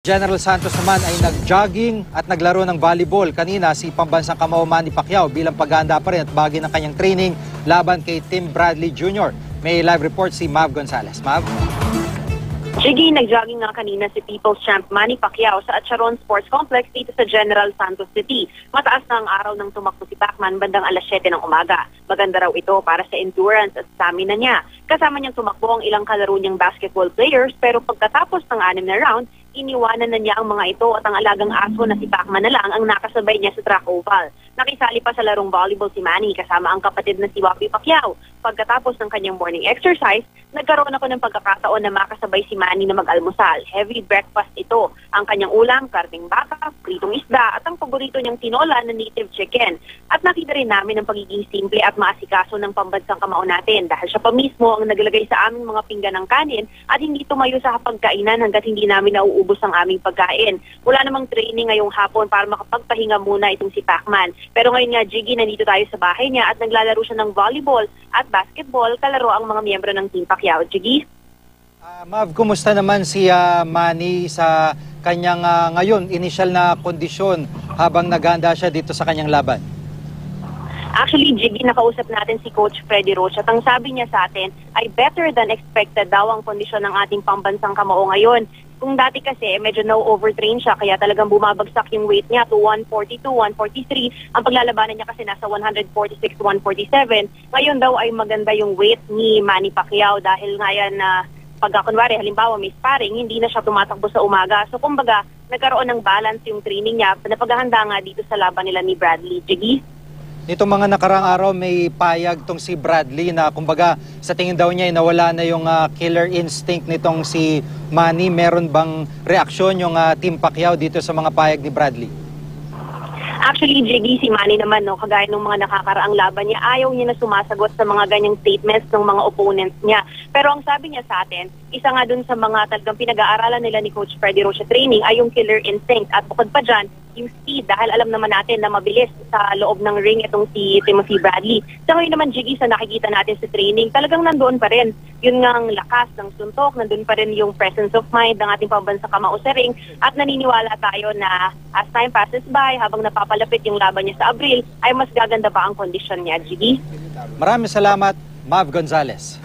General Santos naman ay nag-jogging at naglaro ng volleyball. Kanina si pambansang kamao Manny Pacquiao bilang paghahanda pa rin at bagay ng kanyang training laban kay Tim Bradley Jr. May live report si Mav Gonzalez. Mav? Jiggy, nag-jogging nga kanina si People's Champ Manny Pacquiao sa Acharon Sports Complex dito sa General Santos City. Mataas na ang araw ng tumakbo si Pacman bandang alas 7 ng umaga. Maganda raw ito para sa endurance at stamina niya. Kasama niyang tumakbo ang ilang kalaro niyang basketball players pero pagkatapos ng anim na round, iniwanan na niya ang mga ito at ang alagang aso na si Pacman na lang ang nakasabay niya sa track oval. Nakisali pa sa larong volleyball si Manny kasama ang kapatid na si Wapi Pacquiao. Pagkatapos ng kanyang morning exercise, nagkaroon ako ng pagkakataon na makasabay si Manny na mag-almusal. Heavy breakfast ito. Ang kanyang ulam, karting baka, pritong isda at ang paborito niyang tinola na native chicken. At nakita rin namin ang pagiging simple at maasikaso ng pambansang kamao natin dahil siya pa mismo ang naglagay sa aming mga pinggan ng kanin at hindi tumayo sa hapagkainan hanggat hindi namin nauubos ang aming pagkain. Wala namang training ngayong hapon para makapagpahinga muna itong si Pacman. Pero ngayon nga, Jiggy, nandito tayo sa bahay niya at naglalaro siya ng volleyball at basketball kalaro ang mga miyembro ng Team Pacquiao. Jiggy? Ah, Mav, kumusta naman si ah, Manny sa kanyang ah, ngayon initial na kondisyon habang naghahanda siya dito sa kanyang laban? Actually, Jiggy, nakausap natin si Coach Freddy Rocha at ang sabi niya sa atin ay better than expected daw ang kondisyon ng ating pambansang kamao ngayon. Kung dati kasi medyo no-overtrain siya kaya talagang bumabagsak yung weight niya to 142, 143. Ang paglalabanan niya kasi nasa 146, 147. Ngayon daw ay maganda yung weight ni Manny Pacquiao dahil nga yan na pag kunwari halimbawa may sparring, hindi na siya tumatakbo sa umaga. So kumbaga, nagkaroon ng balance yung training niya na paghahanda nga dito sa laban nila ni Bradley. Jiggy? Nitong mga nakarang araw may payag tong si Bradley na kumbaga sa tingin daw niya ay nawala na yung ah, killer instinct nitong si Manny. Meron bang reaksyon yung ah, Team Pacquiao dito sa mga payag ni Bradley? Actually, Jiggy, si Manny naman, no, kagaya ng mga nakakaraang laban niya, ayaw niya na sumasagot sa mga ganyang statements ng mga opponents niya. Pero ang sabi niya sa atin, isa nga dun sa mga talagang pinag-aaralan nila ni Coach Freddy Rocha training ay yung killer instinct. At bukod pa dyan, yung speed dahil alam naman natin na mabilis sa loob ng ring itong si Timothy Bradley. Sa ngayon naman, Jiggy, sa nakikita natin sa training, talagang nandoon pa rin. Yun nga ang lakas ng suntok, nandoon pa rin yung presence of mind ng ating pambansa kamao sa ring at naniniwala tayo na as time passes by, habang napapalapit yung laban niya sa Abril, ay mas gaganda pa ang kondisyon niya, Jiggy. Maraming salamat, Mav Gonzalez.